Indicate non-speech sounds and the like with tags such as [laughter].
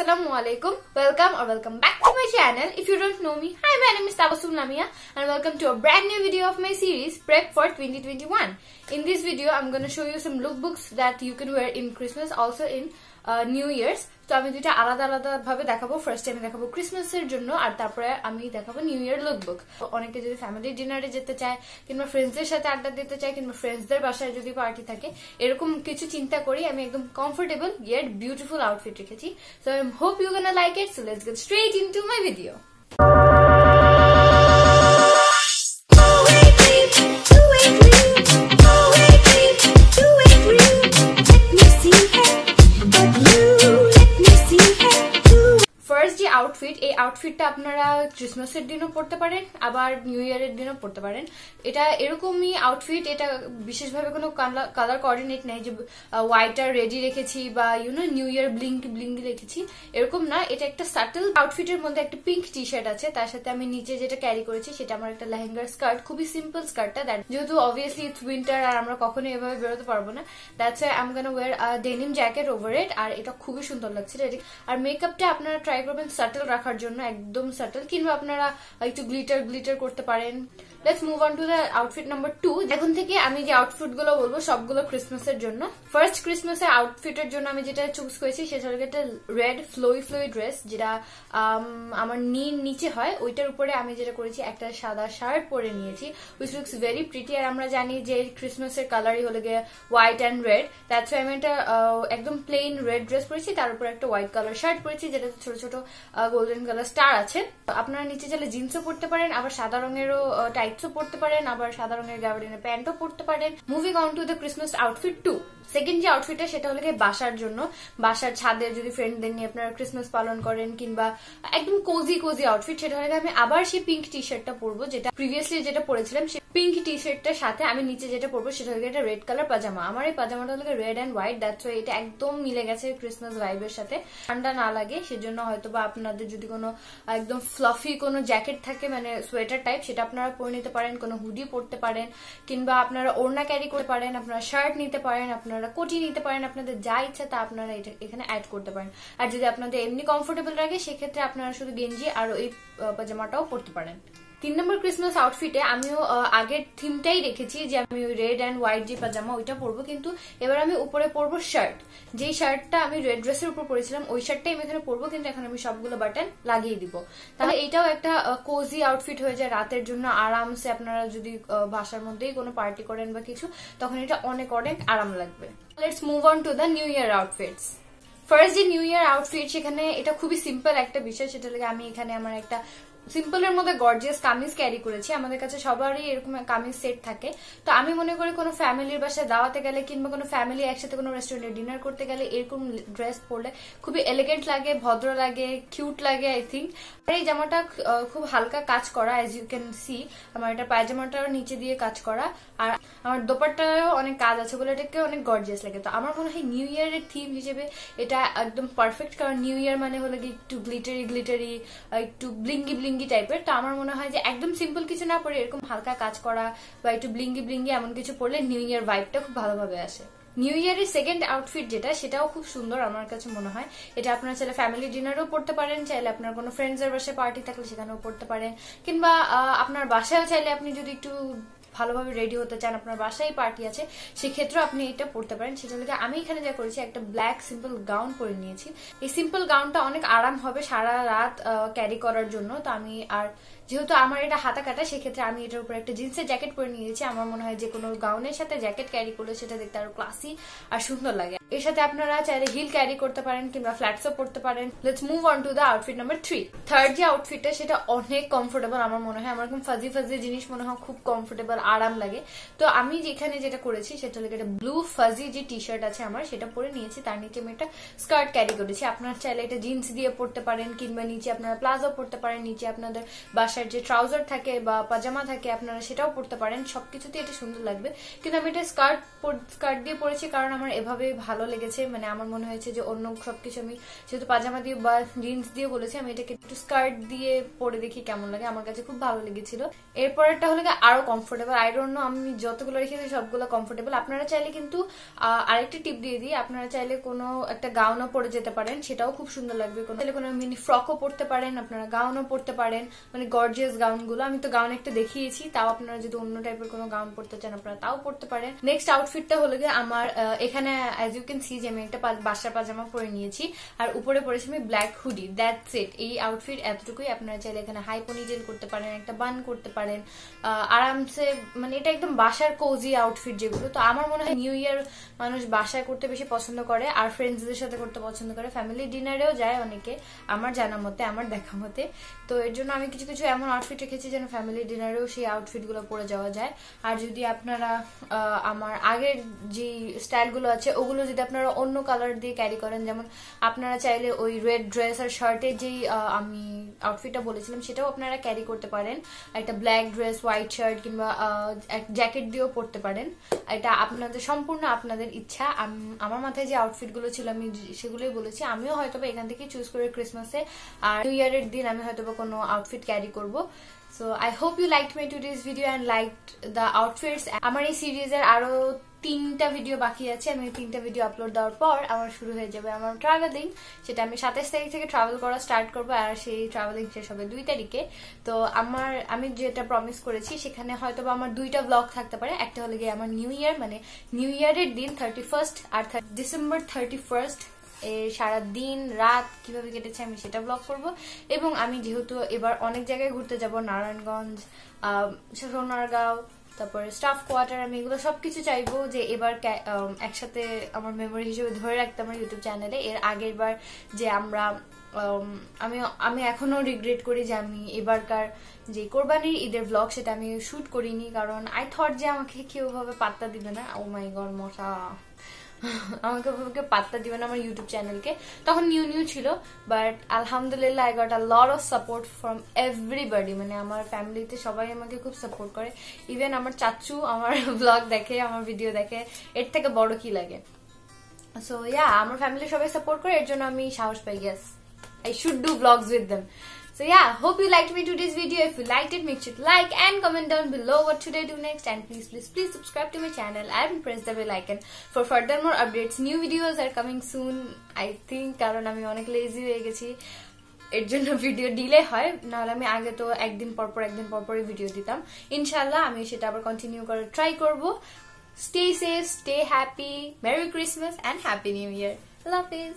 assalamu alaikum. Welcome or welcome back to my channel. If you don't know me, hi, my name is Tabassum Lamia and welcome to a brand new video of my series Prep for 2021. In this video, I'm going to show you some lookbooks that you can wear in Christmas, also in uh, years তো আমি দুইটা আলাদা আলাদা ভাবে দেখাবো। First আমি দেখাবো ক্রিসমাসের জন্য আর তারপরে আমি দেখাবো নিউ ইয়ার লুকবুক অনেকে যদি ফ্যামিলি ডিনারে যেতে চায় কিংবা ফ্রেন্ডসদের সাথে আড্ডা দিতে চায় কিংবা ফ্রেন্ডসদের বাসায় যদি পার্টি থাকে এরকম কিছু চিন্তা করি আমি একদম কমফোর্টেবল ইয়েট বিউটিফুল আউটফিট রেখেছি। So I hope you gonna like it so let's get straight into my video outfit এই আউটফিটটা আপনারা ক্রিসমাসের দিনও পড়তে পারেন, আবার নিউ ইয়ারের দিনও পড়তে পারেন। এটা এরকমই আউটফিট এটা বিশেষভাবে কোনো কালার কোঅর্ডিনেট নেই যে হোয়াইট আর রেডি রেখেছি বা you know new year blink blink রেখেছি। এরকম না, এটা একটা সাটল আউটফিটের মধ্যে একটা পিঙ্ক টি শার্ট আছে, তার সাথে আমি নিচে যেটা ক্যারি করেছি, সেটা আমার একটা লেহেঙ্গার স্কার্ট খুবই সিম্পল স্কার্টটা দ্যাট যেহেতু অবভিয়াসলি ইটস উইন্টার আর আমরা কখনো এভাবে বেরোতে পারব না that's I am gonna wear denim jacket over it আর এটা খুবই সুন্দর লাগছে আর মেকআপটা আপনারা ট্রাই করবেন সাটল রাখার জন্য একদম সাটল কিংবা আপনারা একটু গ্লিটার গ্লিটার করতে পারেন। Let's move on to the outfit number two এখন থেকে আমি যে আউটফিটগুলো বলব, সবগুলো ক্রিসমাসের জন্য। ফার্স্ট ক্রিসমাসের আউটফিটের জন্য আমি যেটা চুজ করেছি, সেটা হলো একটা রেড ফ্লোই ফ্লোই ড্রেস যেটা আমার নির নিচে হয়। ওইটার উপরে আমি যেটা করেছি, একটা সাদা শার্ট পরে নিয়েছি উইচ লুকস ভেরি প্রিটি আর আমরা জানি যে ক্রিসমাসের কালারই হলো গিয়ে হোয়াইট অ্যান্ড রেড দ্যাটস আমি একটা একদম প্লেন রেড ড্রেস পরেছি। তার উপরে একটা হোয়াইট কালার শার্ট পরেছি, যেটা ছোট ছোট গোল্ডেন কালার স্টার আছে। আপনারা নিচে চাইলে জিন্সও পরতে পারেন, আবার সাদা রঙেরও টাইটসও পরতে পারেন, আবার সাদা রঙের প্যান্টও পরতে পারেন। Moving on to the Christmas outfit two second যে আউটফিটটা সেটা হলো বাসার জন্য। বাসার ছাদে যদি ফ্রেন্ডদের নিয়ে আপনারা ক্রিসমাস পালন করেন কিংবা একদম কোজি কোজি আউটফিট সেটা হলে আমি আবার সেই পিঙ্ক টি শার্টটা পরবো, যেটা প্রিভিয়াসলি যেটা পরেছিলাম, সেই পিঙ্ক টি শার্টটার সাথে আমি নিচে যেটা পরবো, সেটা হলো একটা রেড কালার পাজামা আমার এই পাজামাটা হলো red and white that's why এটা একদম মিলে গেছে ক্রিসমাস ভাইবের সাথে। ঠান্ডা না লাগে, সেজন্য হয়তো বা আপনাদের যদি কোনো একদম ফ্লাফি কোনো জ্যাকেট থাকে মানে সোয়েটার টাইপ সেটা আপনারা পরে নিতে পারেন, কোনো হুডি পরতে পারেন, কিংবা আপনারা ওড়না ক্যারি করতে পারেন, আপনারা শার্ট নিতে পারেন, আপনারা কোটি নিতে পারেন, আপনাদের যা ইচ্ছা তা আপনারা এখানে অ্যাড করতে পারেন। আর যদি আপনাদের এমনি কমফোর্টেবল লাগে, সেক্ষেত্রে আপনারা শুধু গেঞ্জি আর ওই পাজামাটাও পরতে পারেন। তিন নম্বর ক্রিসমাস আউটফিটে আমিও আগের থিমটাই রেখেছি যে আমি ওই রেড অ্যান্ড হোয়াইট যে পাজামা ওইটা পরবো। কিন্তু এবার আমি উপরে পরবো শার্ট যেই শার্টটা আমি রেড ড্রেসের উপর পরেছিলাম ওই শার্টটাই আমি এখানে পরবো কিন্তু এখন আমি সবগুলো বাটন লাগিয়ে দিব। তাহলে এইটাও একটা কোজি আউটফিট হয়ে যায় রাতের জন্য। আরামসে আপনারা যদি বাসার মধ্যেই কোনো পার্টি করেন বা কিছু তখন এটা অনেক অনেক আরাম লাগবে। Let's move on to the new year outfits first যে নিউ ইয়ার আউটফিট সেখানে এটা খুবই সিম্পল একটা বিষয় সেটা লাগে আমি এখানে আমার একটা সিম্পলের মধ্যে গর্জিয়াস কামিজ ক্যারি করেছি। আমাদের কাছে সবারই এরকম কামিজ সেট থাকে। তো আমি মনে করি কোনো ফ্যামিলির বাসায় দাওয়াতে গেলে কিংবা কোনো ফ্যামিলি একসাথে কোনো রেস্টুরেন্টে ডিনার করতে গেলে এরকম ড্রেস পরলে খুবই এলিগেন্ট লাগে, ভদ্র লাগে কিউট লাগে আই থিঙ্ক আর এই জামাটা খুব হালকা কাজ করা এজ ইউ ক্যান সি আমার এটা পায়জামাটার নিচে দিয়ে কাজ করা। আর আমার দোপারটাও অনেক কাজ আছে বলে এটাকে অনেক গর্জিয়াস লাগে। তো আমার মনে হয় নিউ ইয়ারের থিম হিসেবে এটা একদম পারফেক্ট কারণ নিউ ইয়ার মানে হলো কি একটু গ্লিটারি গ্লিটারি একটু ব্লিঙ্গি ব্লিঙ্গি টাইপের তো আমার মনে হয় যে একদম সিম্পল কিছু না পরে এরকম হালকা কাজ করা বা একটু ব্লিঙ্গি ব্লিঙ্গি এমন কিছু পড়লে নিউ ইয়ার ভাইবটা খুব ভালোভাবে আসে। নিউ ইয়ারের সেকেন্ড আউটফিট যেটা, সেটাও খুব সুন্দর আমার কাছে মনে হয়। এটা আপনারা চাইলে ফ্যামিলি ডিনারও পড়তে পারেন, চাইলে আপনার কোনো ফ্রেন্ডসের বাসায় পার্টি থাকলে সেখানেও পড়তে পারেন। কিংবা আপনার বাসায়ও চাইলে আপনি যদি একটু ভালোভাবে রেডি হতে চান, আপনার বাসায় পার্টি আছে সেক্ষেত্রে আপনি এটা পড়তে পারেন। সেটা থেকে আমি এখানে যা করেছি, একটা ব্ল্যাক সিম্পল গাউন পরে নিয়েছি। এই সিম্পল গাউনটা অনেক আরাম হবে সারা রাত ক্যারি করার জন্য। তো আমি আর যেহেতু আমার এটা হাতা কাটা, সেক্ষেত্রে আমি এটার উপর একটা জিন্সের জ্যাকেট পরে নিয়েছি। আমার মনে হয় যে কোনো গাউনের সাথে জ্যাকেট ক্যারি করলে সেটা দেখতে আরও ক্লাসি আর সুন্দর লাগে। এর সাথে আপনারা চাইলে হিল ক্যারি করতে পারেন কিংবা ফ্ল্যাটসও পড়তে পারেন। Let's move on to the outfit number three third যে আউটফিটটা সেটা অনেক কমফোর্টেবল আমার মনে হয়। আমার খুব ফাজি ফাজি জিনিস মনে হয় খুব কমফোর্টেবল আরাম লাগে। তো আমি যেখানে যেটা করেছি, সেটা হলো একটা ব্লু ফাজি যে টি শার্ট আছে আমার, সেটা পরে নিয়েছি। তার নিচে আমি একটা স্কার্ট ক্যারি করেছি। আপনার চাইলে এটা জিন্স দিয়ে পড়তে পারেন, কিংবা নিচে আপনারা প্লাজো পড়তে পারেন। নিচে আপনাদের বাসার যে ট্রাউজার থাকে বা পাজামা থাকে, আপনারা সেটাও পড়তে পারেন। সবকিছুতে এটা সুন্দর লাগবে। কিন্তু আমি এটা স্কার্ট স্কার্ট দিয়ে পরেছি কারণ আমার এভাবে ভালো লেগেছে। মানে আমার মনে হয়েছে যে অন্য সবকিছু আমি যেহেতু পাজামা দিয়ে বা জিন্স দিয়ে বলেছি, আমি এটাকে একটু স্কার্ট দিয়ে পরে দেখি কেমন লাগে। আমার কাছে খুব ভালো লেগেছিল। এরপরেরটা হলো আরও কমফোর্টেবল আই ডোন্ট নো আমি যতগুলো রেখেছি সবগুলো কমফোর্টেবল আপনারা চাইলে কিন্তু আরেকটা টিপ দিয়ে দিই। আপনারা চাইলে কোনো একটা গাউনও পরে যেতে পারেন। সেটাও খুব সুন্দর লাগবে। কোনো কোনো মিনি ফ্রকও পরতে পারেন। আপনারা গাউনও পরতে পারেন। মানে গর্জিয়াস গাউনগুলো, আমি তো গাউন একটা দেখিয়েছি, তাও আপনারা যদি অন্য টাইপের কোনো গাউন পরতে চান, আপনারা তাও পরতে পারেন। নেক্সট আউটফিটটা হলো গিয়ে আমার এখানে অ্যাজ ইউ ক্যান সি যে আমি একটা বাসার পাজামা পরে নিয়েছি, আর উপরে পরেছি আমি ব্ল্যাক হুডি দ্যাটস ইট এই আউটফিট এতটুকুই, আপনারা চাইলে এখানে হাই পনিজেল করতে পারেন, একটা বান করতে পারেন আরামসে মানে এটা একদম বাসার কোজি আউটফিট যেগুলো, তো আমার মনে হয় নিউ ইয়ার মানুষ বাসায় করতে বেশি পছন্দ করে, আর ফ্রেন্ডসদের সাথে করতে পছন্দ করে ফ্যামিলি ডিনারেও যায় অনেকে, আমার জানা মতে আমার দেখা মতে তো এর জন্য আমি কিছু কিছু এমন আউটফিট রেখেছি যেন ফ্যামিলি ডিনারেও সেই আউটফিটগুলো পরে যাওয়া যায়। আর যদি আপনারা আমার আগের যে স্টাইলগুলো আছে, ওগুলো যদি আপনারা অন্য কালার দিয়ে ক্যারি করেন, যেমন আপনারা চাইলে ওই রেড ড্রেস আর শার্টের যেই আমি আউটফিটটা বলেছিলাম, সেটাও আপনারা ক্যারি করতে পারেন। একটা ব্ল্যাক ড্রেস হোয়াইট শার্ট কিংবা জ্যাকেট দিয়েও পরতে পারেন। এটা আপনাদের, সম্পূর্ণ আপনাদের ইচ্ছা। আমার মাথায় যে আউটফিটগুলো ছিল, আমি সেগুলোই বলেছি। আমিও হয়তো এখান থেকে চুজ করে ক্রিসমাসে আর নিউ ইয়ারের দিন আমি হয়তো কোনো আউটফিট ক্যারি করব। So I hope you like my today's video and like the outfits আমার এই সিরিজের আরও তিনটা ভিডিও বাকি আছে। আমি তিনটা ভিডিও আপলোড দেওয়ার পর আমার শুরু হয়ে যাবে আমার ট্রাভেলিং সেটা আমি সাতাশ তারিখ থেকে ট্রাভেল করা স্টার্ট করব আর সেই ট্রাভেলিং শেষ হবে দুই তারিখে। তো আমার, আমি যেটা প্রমিস করেছি, সেখানে হয়তো বা আমার দুইটা ব্লগ থাকতে পারে। একটা হলে গিয়ে আমার নিউ ইয়ার মানে নিউ ইয়ারের দিন থার্টি ফার্স্ট আর ডিসেম্বর থার্টি ফার্স্ট সারা দিন রাত কীভাবে কেটেছে আমি সেটা ব্লগ করব। এবং আমি যেহেতু এবার অনেক জায়গায় ঘুরতে যাব, নারায়ণগঞ্জ সোনারগাঁও, তারপরে স্টাফ কোয়ার্টার আমি এগুলো সবকিছু চাইব যে এবার একসাথে আমার মেমোরি হিসেবে ধরে রাখতে আমার ইউটিউব চ্যানেলে এর আগের বার যে আমরা, আমি আমি এখনও রিগ্রেট করি যে আমি এবারকার যে কোরবানির ঈদের ব্লগ সেটা আমি শুট করিনি, কারণ আই থট যে আমাকে কেউভাবে পাত্তা দিবে না। ও মাই গড মশা। [laughs] আমাকে ওভাবে পাত্তা দিবে না আমার ইউটিউব চ্যানেলকে তখন নিউ নিউ ছিল বাট আলহামদুলিল্লাহ I got a lot of support from everybody মানে আমার ফ্যামিলিতে সবাই আমাকে খুব সাপোর্ট করে। ইভেন আমার চাচু আমার [laughs] ব্লগ দেখে, আমার ভিডিও দেখে, এর থেকে বড় কি লাগে? সো ইয়া আমার ফ্যামিলি সবাই সাপোর্ট করে, এর জন্য আমি সাহস পাই guess I should do vlogs with them. So yeah, hope you liked me today's video. If you liked it, make sure to like and comment down below what should I do next. And please, please, please subscribe to my channel and press the bell icon for further more updates. New videos are coming soon. I think কারণ আমি অনেক lazy হয়ে গেছি এর জন্য video delay হয় নাহলে আমি আগে তো একদিন পর পর একদিন পর পরই ভিডিও দিতাম ইনশাল্লাহ আমি সেটা আবার কন্টিনিউ করে ট্রাই করব stay safe stay happy merry Christmas and happy new year love is